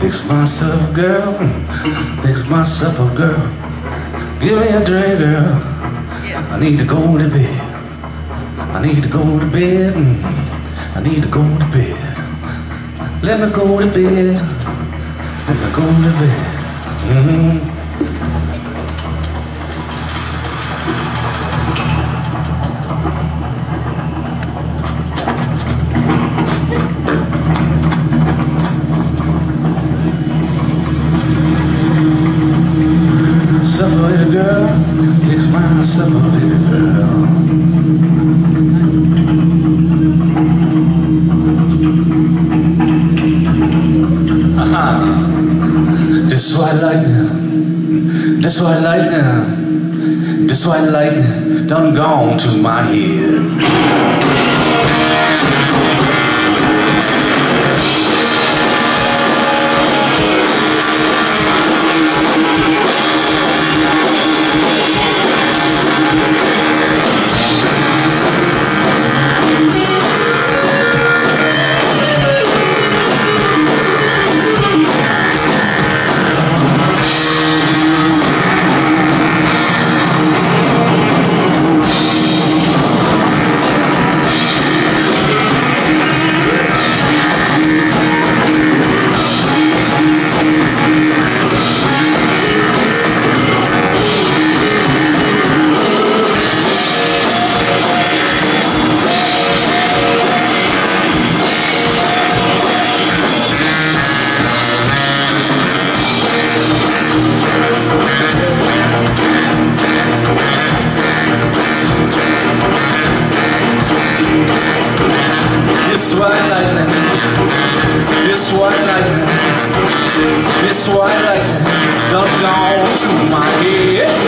Fix myself, girl. Fix myself, a girl. Give me a drink, girl. I need to go to bed. I need to go to bed. I need to go to bed. Let me go to bed. Let me go to bed. Mm-hmm. This white lightning done gone to my head. white lightning, this white lightning, this white Don't go to my head.